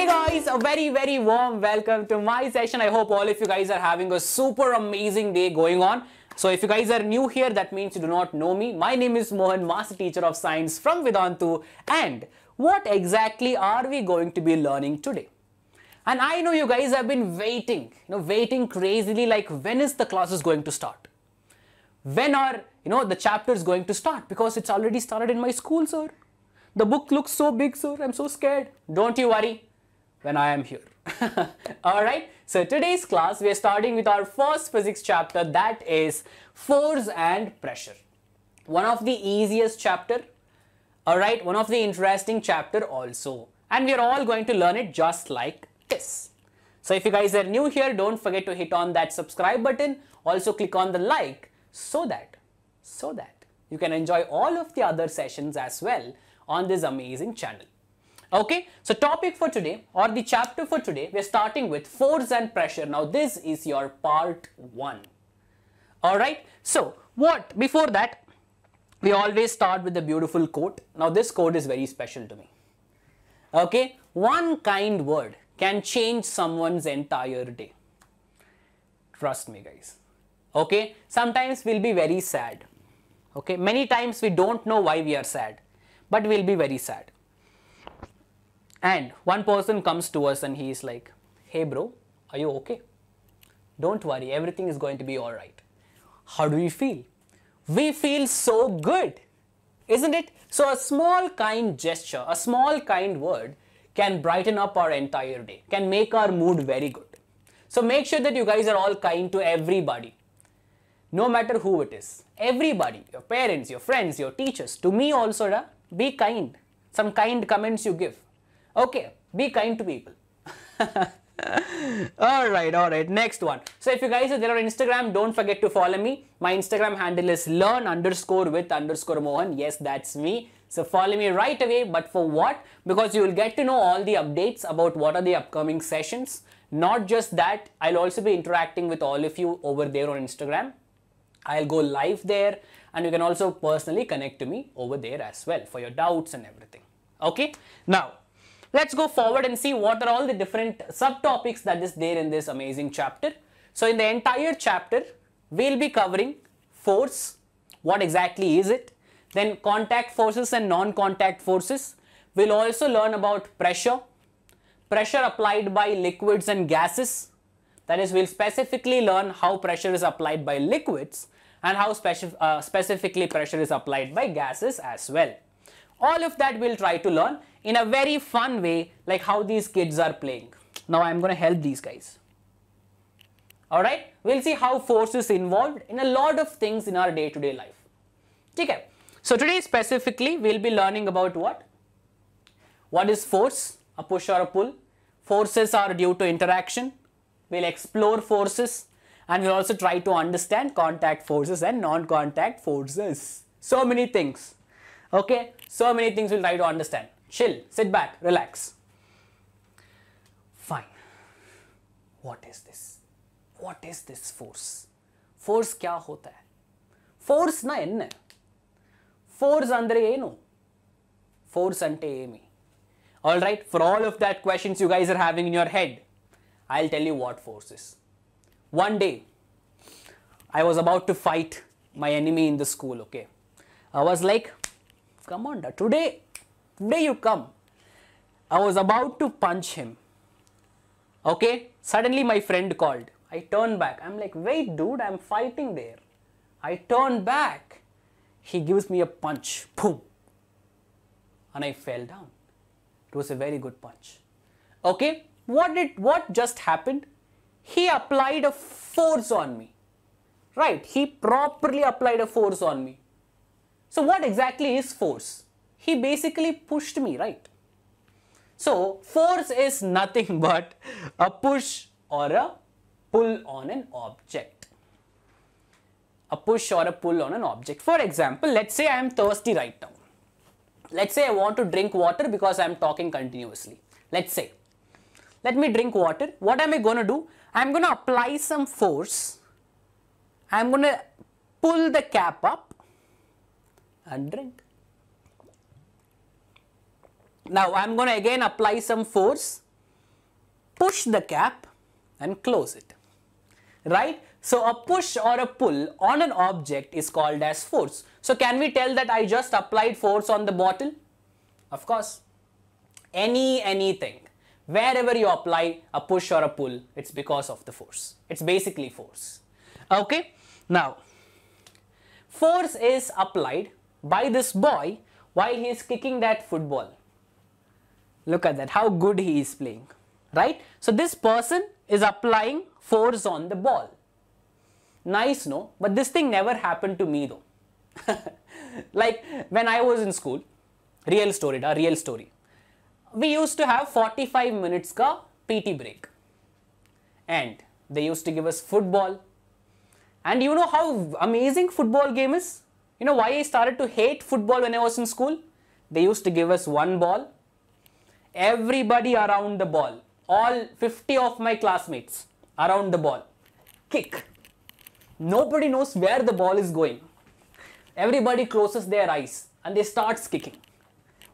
Hey guys, a very very warm welcome to my session. I hope all of you guys are having a super amazing day going on. So if you guys are new here, that means you do not know me. My name is Mohan, Master Teacher of Science from Vedantu. And what exactly are we going to be learning today? And I know you guys have been waiting, you know, waiting crazily like when is the classes going to start? When are, you know, the chapters going to start? Because it's already started in my school, sir. The book looks so big, sir. I'm so scared. Don't you worry when I am here. Alright, so today's class we are starting with our first physics chapter that is force and pressure. One of the easiest chapter, alright, one of the interesting chapter also. And we are all going to learn it just like this. So if you guys are new here, don't forget to hit on that subscribe button. Also click on the like so that, so that you can enjoy all of the other sessions as well on this amazing channel. Okay, so topic for today or the chapter for today, we're starting with force and pressure. Now this is your part 1. Alright, so what, before that, we always start with the beautiful quote. Now this quote is very special to me. Okay, one kind word can change someone's entire day. Trust me guys. Okay, sometimes we'll be very sad. Okay, many times we don't know why we are sad, but we'll be very sad and one person comes to us and he is like, hey bro, are you okay? Don't worry, everything is going to be alright. How do we feel? We feel so good, isn't it? So a small kind gesture, a small kind word can brighten up our entire day, can make our mood very good. So make sure that you guys are all kind to everybody, no matter who it is. Everybody, your parents, your friends, your teachers, to me also, da, be kind. Some kind comments you give Okay, be kind to people. alright, alright, next one. So if you guys are there on Instagram, don't forget to follow me. My Instagram handle is learn underscore with underscore Mohan. Yes, that's me. So follow me right away. But for what? Because you will get to know all the updates about what are the upcoming sessions. Not just that, I'll also be interacting with all of you over there on Instagram. I'll go live there and you can also personally connect to me over there as well for your doubts and everything. Okay. Now, Let's go forward and see what are all the different subtopics that is there in this amazing chapter. So in the entire chapter, we'll be covering force, what exactly is it, then contact forces and non-contact forces. We'll also learn about pressure, pressure applied by liquids and gases. That is, we'll specifically learn how pressure is applied by liquids and how speci uh, specifically pressure is applied by gases as well. All of that we'll try to learn in a very fun way like how these kids are playing. Now I'm going to help these guys. Alright, we'll see how force is involved in a lot of things in our day-to-day -day life. Okay, so today specifically we'll be learning about what? What is force? A push or a pull? Forces are due to interaction. We'll explore forces and we'll also try to understand contact forces and non-contact forces. So many things. Okay, so many things we'll try to understand chill, sit back, relax. Fine. What is this? What is this force? Force kya hota hai? Force na enna? Force andre enu? Force ante emi? Alright, for all of that questions you guys are having in your head, I'll tell you what force is. One day, I was about to fight my enemy in the school, okay? I was like, come on, today Today you come. I was about to punch him. Okay, suddenly my friend called. I turned back. I'm like, wait, dude, I'm fighting there. I turn back. He gives me a punch. Boom. And I fell down. It was a very good punch. Okay, what did what just happened? He applied a force on me. Right, he properly applied a force on me. So what exactly is force? He basically pushed me, right? So, force is nothing but a push or a pull on an object. A push or a pull on an object. For example, let's say I am thirsty right now. Let's say I want to drink water because I am talking continuously. Let's say. Let me drink water. What am I going to do? I am going to apply some force. I am going to pull the cap up and drink. Now I am going to again apply some force push the cap and close it. Right? So a push or a pull on an object is called as force. So can we tell that I just applied force on the bottle? Of course. Any, anything. Wherever you apply a push or a pull, it's because of the force. It's basically force. Okay? Now, force is applied by this boy while he is kicking that football. Look at that, how good he is playing, right? So this person is applying force on the ball. Nice, no? But this thing never happened to me though. like when I was in school, real story, a real story. We used to have 45 minutes ka PT break. And they used to give us football. And you know how amazing football game is? You know why I started to hate football when I was in school? They used to give us one ball. Everybody around the ball, all 50 of my classmates around the ball, kick. Nobody knows where the ball is going. Everybody closes their eyes and they starts kicking.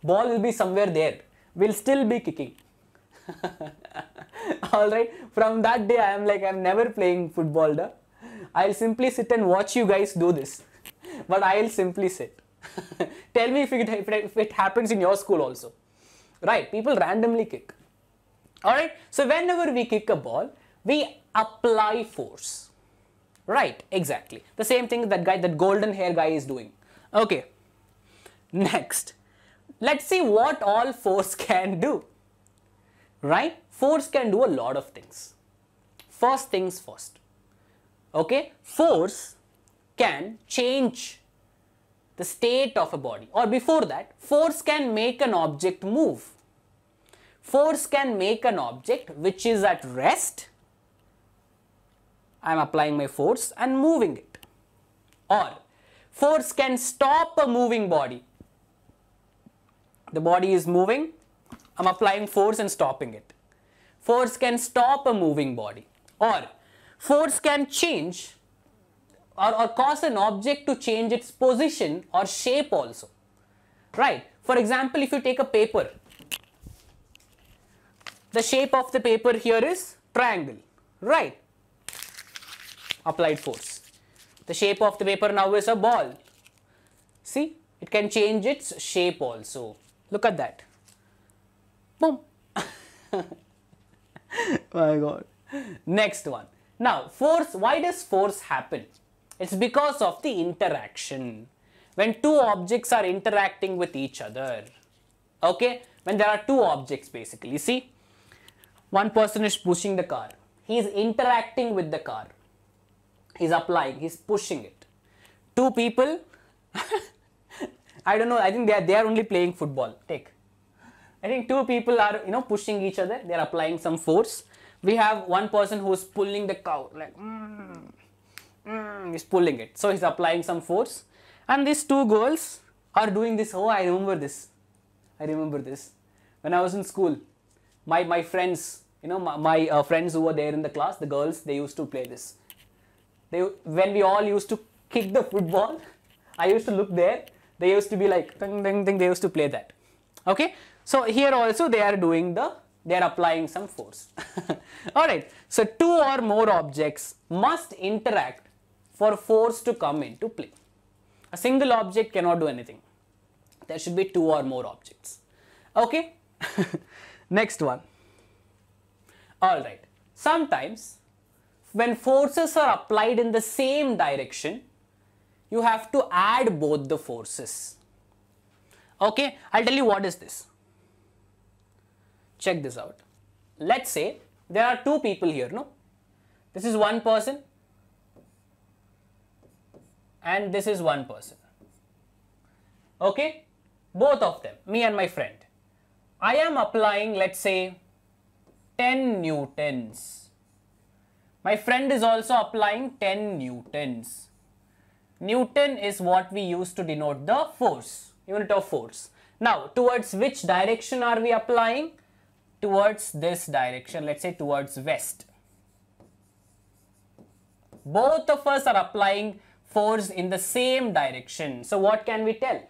Ball will be somewhere there. We'll still be kicking. Alright, from that day I am like I'm never playing football. Da. I'll simply sit and watch you guys do this but I'll simply sit. Tell me if, it, if it happens in your school also. Right, people randomly kick. Alright, so whenever we kick a ball, we apply force. Right, exactly. The same thing that guy, that golden hair guy is doing. Okay, next. Let's see what all force can do. Right, force can do a lot of things. First things first. Okay, force can change the state of a body or before that force can make an object move. Force can make an object which is at rest, I am applying my force and moving it or force can stop a moving body. The body is moving, I am applying force and stopping it. Force can stop a moving body or force can change or, or cause an object to change its position or shape also. Right. For example, if you take a paper, the shape of the paper here is triangle. Right. Applied force. The shape of the paper now is a ball. See, it can change its shape also. Look at that. Boom. My God. Next one. Now, force, why does force happen? It's because of the interaction. When two objects are interacting with each other. Okay? When there are two objects basically. See? One person is pushing the car. He is interacting with the car. He's applying. He's pushing it. Two people. I don't know. I think they are, they are only playing football. Take. I think two people are, you know, pushing each other. They are applying some force. We have one person who is pulling the cow. Like, mm mm, he's pulling it. So he's applying some force. And these two girls are doing this. Oh, I remember this. I remember this. When I was in school, my, my friends, you know, my, my uh, friends who were there in the class, the girls, they used to play this. They, when we all used to kick the football, I used to look there. They used to be like, ding, ding, ding, they used to play that. Okay. So here also they are doing the, they are applying some force. Alright. So two or more objects must interact for force to come into play. A single object cannot do anything. There should be two or more objects. Okay. Next one. Alright. Sometimes when forces are applied in the same direction, you have to add both the forces. Okay. I'll tell you what is this. Check this out. Let's say there are two people here, no? This is one person and this is one person. Okay, both of them, me and my friend. I am applying, let's say, 10 newtons. My friend is also applying 10 newtons. Newton is what we use to denote the force, unit of force. Now, towards which direction are we applying? Towards this direction, let's say towards west. Both of us are applying force in the same direction. So what can we tell?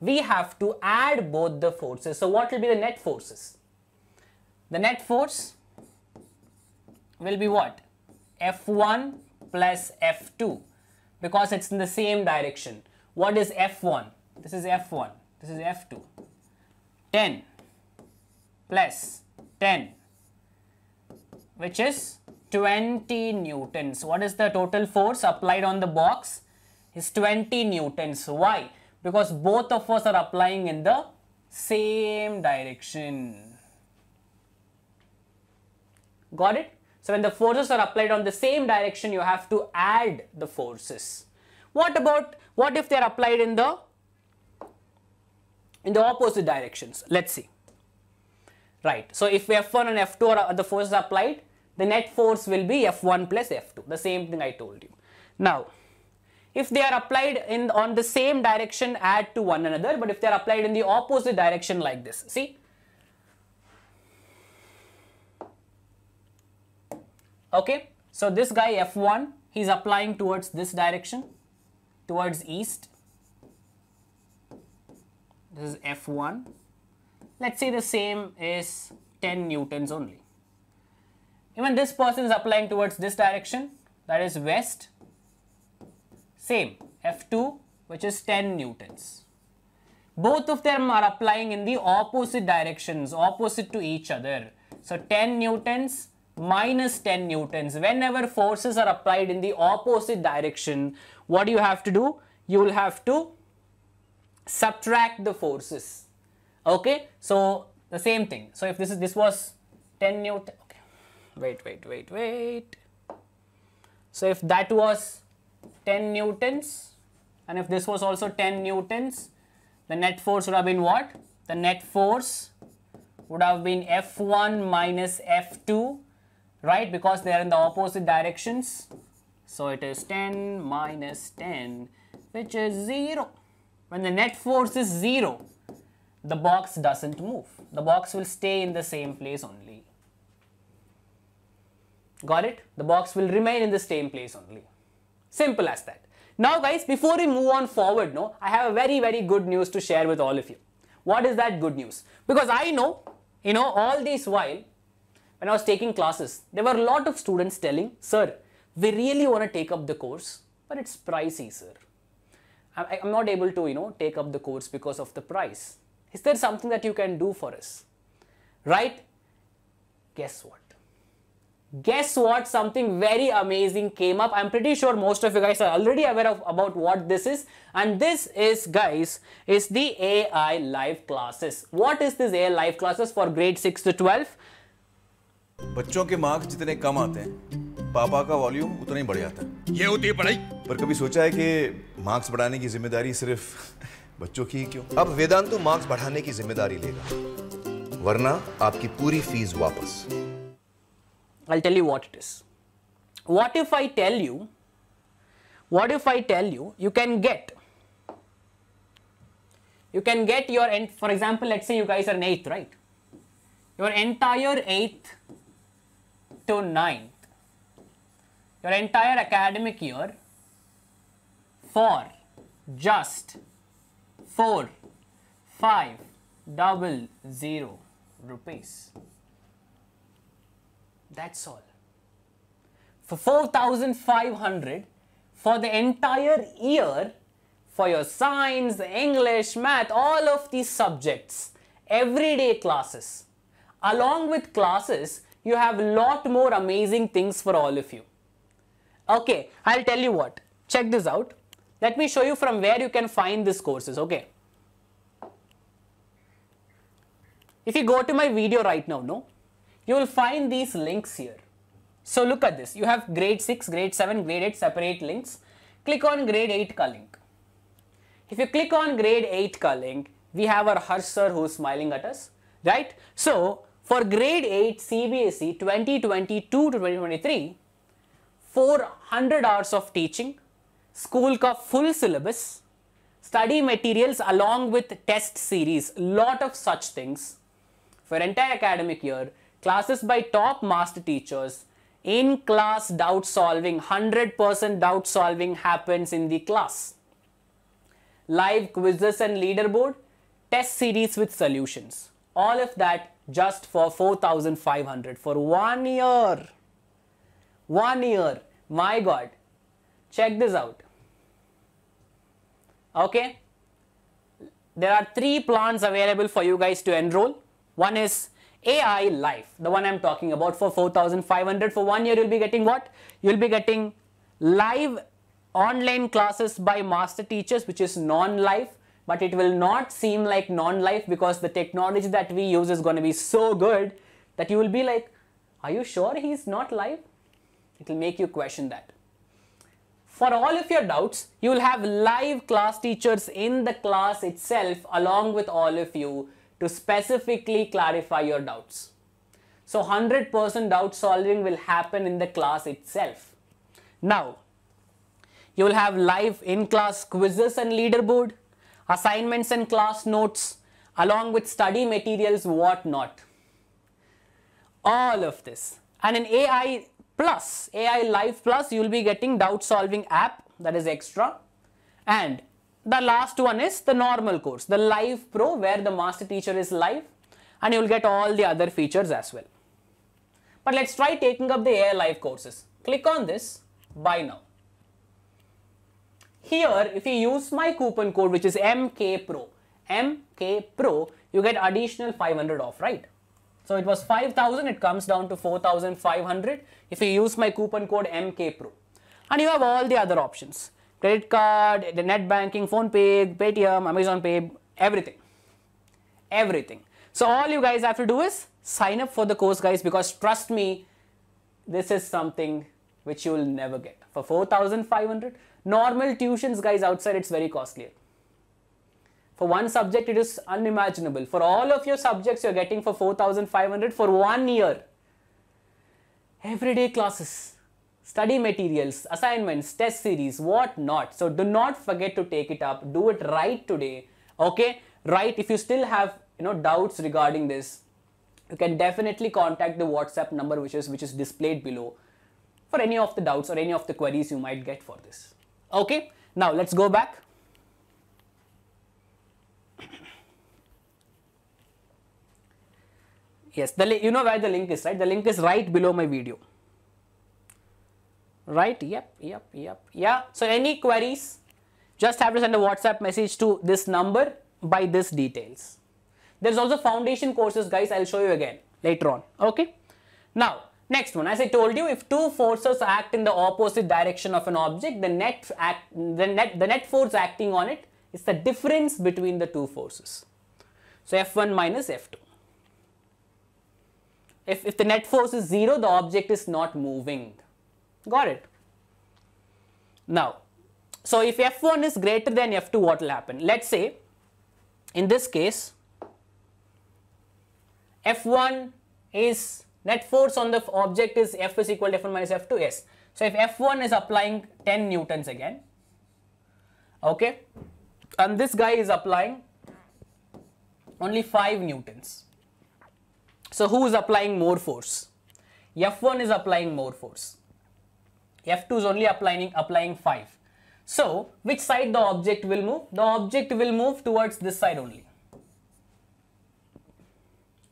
We have to add both the forces. So what will be the net forces? The net force will be what? F1 plus F2 because it's in the same direction. What is F1? This is F1. This is F2. 10 plus 10 which is 20 newtons. What is the total force applied on the box? Is 20 newtons. Why? Because both of us are applying in the same direction. Got it? So when the forces are applied on the same direction, you have to add the forces. What about, what if they are applied in the, in the opposite directions? Let's see. Right. So if F1 and F2 are the forces applied, the net force will be F1 plus F2. The same thing I told you. Now, if they are applied in on the same direction, add to one another. But if they are applied in the opposite direction like this, see, okay so this guy f1 he's applying towards this direction towards east. This is f1 let's say the same is 10 newtons only. Even this person is applying towards this direction that is west same f2 which is 10 newtons both of them are applying in the opposite directions opposite to each other so 10 newtons minus 10 newtons. Whenever forces are applied in the opposite direction, what do you have to do? You will have to subtract the forces. Okay, so the same thing. So if this is this was 10 newton, okay, wait, wait, wait, wait. So if that was 10 newtons, and if this was also 10 newtons, the net force would have been what? The net force would have been F1 minus F2 right? Because they are in the opposite directions. So it is 10 minus 10 which is 0 when the net force is 0 the box doesn't move. The box will stay in the same place only. Got it? The box will remain in the same place only simple as that now guys before we move on forward no i have a very very good news to share with all of you what is that good news because i know you know all this while when I was taking classes, there were a lot of students telling, sir, we really want to take up the course, but it's pricey, sir. I, am not able to, you know, take up the course because of the price. Is there something that you can do for us? Right? Guess what? Guess what? Something very amazing came up. I'm pretty sure most of you guys are already aware of about what this is. And this is, guys, is the AI live classes. What is this AI live classes for grade 6 to 12? बच्चों के marks जितने कम आते हैं पापा का volume उतना ही बढ़ जाता है ये होती है पढ़ाई पर कभी सोचा है कि मार्क्स बढ़ाने की ज़िम्मेदारी सिर्फ़ बच्चों की ही क्यों अब वेदांतु मार्क्स बढ़ाने की ज़िम्मेदारी लेगा वरना आपकी पूरी फ़ीस वापस I'll tell you what it is. What if I tell you, what if I tell you, you can get, you can get your, for example, let's say you guys are in 8th, right? Your entire 8th to 9th, your entire academic year for just 4, 5, double zero rupees. That's all. For 4,500 for the entire year for your science, English, math, all of these subjects, everyday classes. Along with classes, you have a lot more amazing things for all of you. Okay, I'll tell you what. Check this out. Let me show you from where you can find these courses, okay? If you go to my video right now, no, you will find these links here. So look at this. You have grade 6, grade 7, grade 8 separate links. Click on grade 8 ka link. If you click on grade 8 ka link, we have our Harsh sir who is smiling at us, right? So for grade 8 CBSE 2022 to 2023, 400 hours of teaching, school ka full syllabus, study materials along with test series, lot of such things. For entire academic year, classes by top master teachers, in class doubt solving, 100% doubt solving happens in the class. Live quizzes and leaderboard, test series with solutions. All of that just for 4500 for one year. One year. My God. Check this out. Okay. There are three plans available for you guys to enroll. One is AI Live, the one I'm talking about for 4,500 for one year. You'll be getting what? You'll be getting live online classes by master teachers, which is non-live, but it will not seem like non-live because the technology that we use is going to be so good that you will be like, are you sure he's not live? It will make you question that. For all of your doubts, you will have live class teachers in the class itself along with all of you to specifically clarify your doubts. So 100% doubt solving will happen in the class itself. Now, you will have live in-class quizzes and leaderboard, assignments and class notes, along with study materials, whatnot. All of this. And in AI Plus, AI Live Plus, you will be getting doubt solving app that is extra. And the last one is the normal course, the Live Pro, where the master teacher is live and you will get all the other features as well. But let's try taking up the AI Live courses. Click on this, buy now. Here, if you use my coupon code, which is MKPRO, MKPRO, you get additional 500 off, right? So it was 5000, it comes down to 4500 if you use my coupon code MKPRO. And you have all the other options credit card, the net banking, PhonePe, Paytm, Amazon Pay, everything. Everything. So all you guys have to do is sign up for the course guys because trust me, this is something which you will never get. For 4500, normal tuitions guys outside it's very costly. For one subject it is unimaginable. For all of your subjects you're getting for 4500 for one year. Everyday classes study materials, assignments, test series, what not. So do not forget to take it up. Do it right today. Okay, right. If you still have you know doubts regarding this, you can definitely contact the WhatsApp number which is which is displayed below for any of the doubts or any of the queries you might get for this. Okay, now let's go back. Yes, the you know where the link is, right? The link is right below my video right? Yep yep yep. Yeah. So any queries? Just have to send a whatsapp message to this number by this details. There's also foundation courses guys. I'll show you again later on. Okay? Now next one. As i told you if two forces act in the opposite direction of an object the net act the net the net force acting on it is the difference between the two forces. So f1 minus f2 if, if the net force is 0 the object is not moving Got it? Now, so if F1 is greater than F2, what will happen? Let's say, in this case, F1 is net force on the object is F is equal to F1 minus F2, yes. So if F1 is applying 10 newtons again, okay, and this guy is applying only 5 newtons. So who is applying more force? F1 is applying more force. F2 is only applying, applying 5. So, which side the object will move? The object will move towards this side only.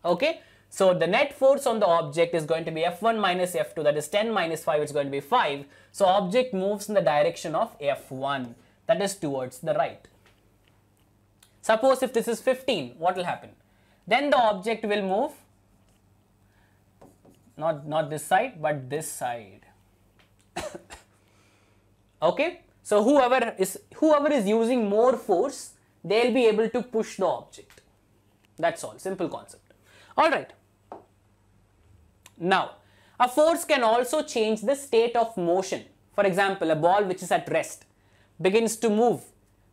Okay. So, the net force on the object is going to be F1 minus F2 that is 10 minus 5 it's going to be 5. So, object moves in the direction of F1 that is towards the right. Suppose if this is 15 what will happen? Then the object will move not, not this side but this side okay? So whoever is whoever is using more force they'll be able to push the object. That's all. Simple concept. All right now a force can also change the state of motion. For example a ball which is at rest begins to move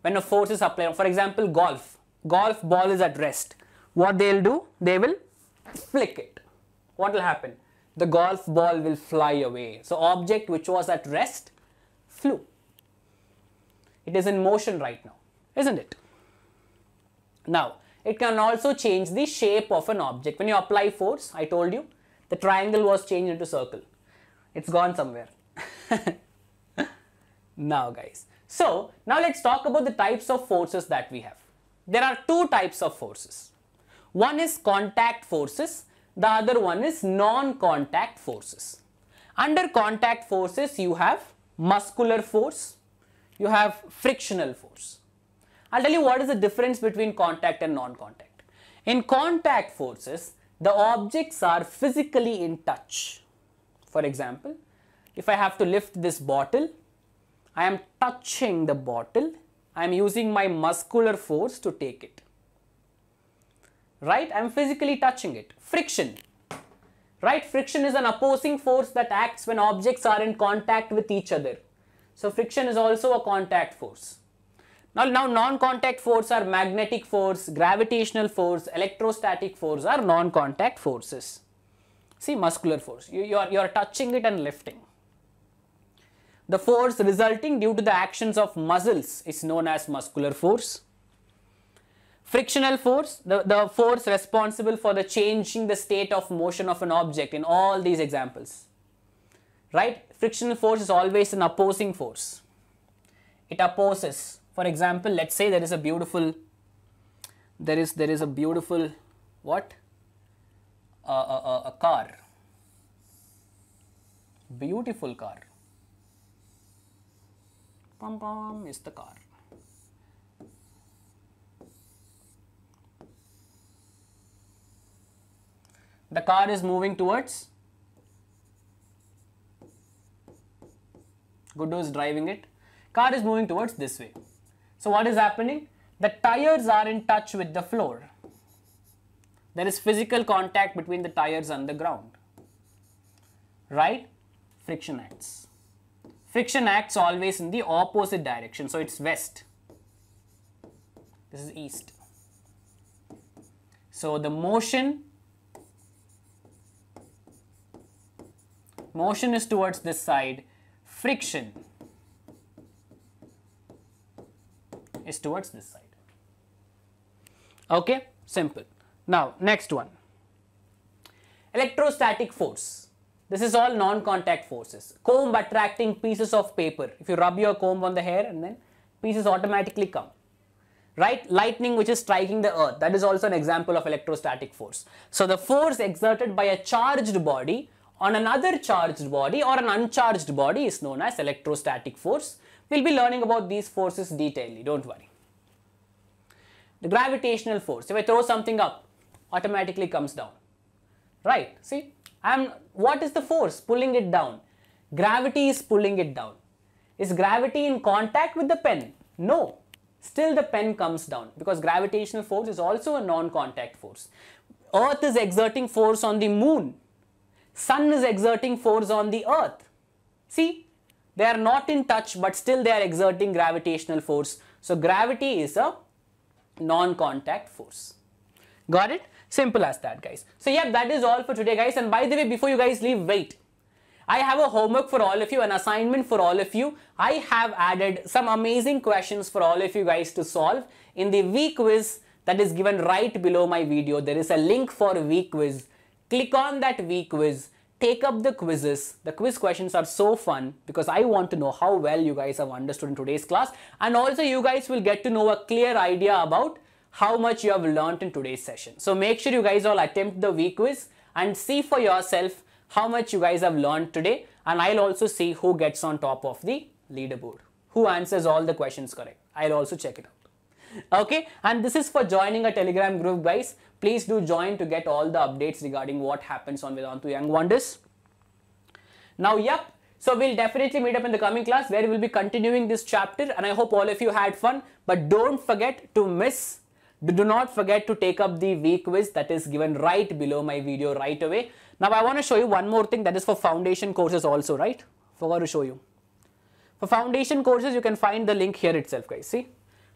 when a force is applied. For example golf. Golf ball is at rest. What they'll do? They will flick it. What will happen? The golf ball will fly away. So object which was at rest flew. It is in motion right now, isn't it? Now, it can also change the shape of an object. When you apply force, I told you, the triangle was changed into circle. It's gone somewhere. now guys. So, now let's talk about the types of forces that we have. There are two types of forces. One is contact forces the other one is non-contact forces. Under contact forces, you have muscular force, you have frictional force. I'll tell you what is the difference between contact and non-contact. In contact forces, the objects are physically in touch. For example, if I have to lift this bottle, I am touching the bottle, I am using my muscular force to take it. Right? I am physically touching it. Friction. Right? Friction is an opposing force that acts when objects are in contact with each other. So friction is also a contact force. Now, now non-contact force are magnetic force, gravitational force, electrostatic force are non-contact forces. See muscular force, you, you, are, you are touching it and lifting. The force resulting due to the actions of muscles is known as muscular force. Frictional force, the, the force responsible for the changing the state of motion of an object in all these examples. Right? Frictional force is always an opposing force. It opposes for example let's say there is a beautiful there is there is a beautiful what a, a, a car beautiful car pum pum is the car the car is moving towards Gudu is driving it car is moving towards this way so what is happening? The tires are in touch with the floor. There is physical contact between the tires and the ground. Right? Friction acts. Friction acts always in the opposite direction. So it's west. This is east. So the motion motion is towards this side. Friction is towards this side. Okay, simple. Now, next one. Electrostatic force. This is all non-contact forces. Comb attracting pieces of paper. If you rub your comb on the hair and then pieces automatically come. Right? Lightning which is striking the earth. That is also an example of electrostatic force. So, the force exerted by a charged body on another charged body or an uncharged body is known as electrostatic force. We'll be learning about these forces detailedly, don't worry. The gravitational force, if I throw something up, automatically comes down. Right, see, I'm, what is the force pulling it down? Gravity is pulling it down. Is gravity in contact with the pen? No, still the pen comes down because gravitational force is also a non-contact force. Earth is exerting force on the moon. Sun is exerting force on the earth. See, they are not in touch but still they are exerting gravitational force. So gravity is a non-contact force. Got it? Simple as that guys. So yeah, that is all for today guys. And by the way, before you guys leave, wait. I have a homework for all of you, an assignment for all of you. I have added some amazing questions for all of you guys to solve in the VQuiz that is given right below my video. There is a link for VQuiz. Click on that VQuiz take up the quizzes. The quiz questions are so fun because I want to know how well you guys have understood in today's class and also you guys will get to know a clear idea about how much you have learned in today's session. So make sure you guys all attempt the VQuiz and see for yourself how much you guys have learned today and I'll also see who gets on top of the leaderboard, who answers all the questions correct. I'll also check it out okay and this is for joining a telegram group guys please do join to get all the updates regarding what happens on Vedantu Young Wonders now yep so we'll definitely meet up in the coming class where we'll be continuing this chapter and I hope all of you had fun but don't forget to miss do not forget to take up the VQuiz that is given right below my video right away. Now I want to show you one more thing that is for foundation courses also right. Forgot to show you. For foundation courses you can find the link here itself guys see.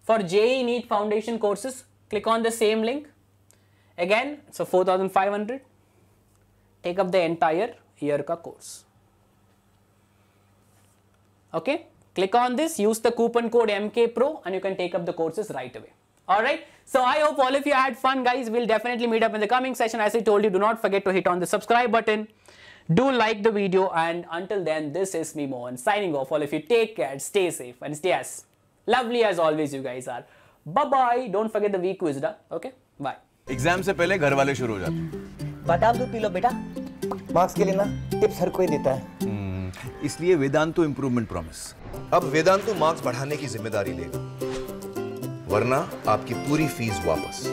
For JEE NEET foundation courses, click on the same link. Again, so 4500. Take up the entire year ka course. Okay, click on this, use the coupon code MKPRO and you can take up the courses right away. Alright, so I hope all of you had fun guys. We'll definitely meet up in the coming session. As I told you, do not forget to hit on the subscribe button. Do like the video and until then, this is me Mohan signing off. All of you take care, stay safe and stay as lovely as always you guys are bye bye don't forget the week wisdom okay bye exam से पहले घर वाले शुरू हो जाते हैं। बादाम दूध पी लो बेटा। मार्क्स के लिए ना टिप्स हर कोई देता है। इसलिए वेदांतु इम्प्रूवमेंट प्रॉमिस अब वेदांतु मार्क्स बढ़ाने की ज़िम्मेदारी लेगा वरना आपकी पूरी फ़ीस वापस।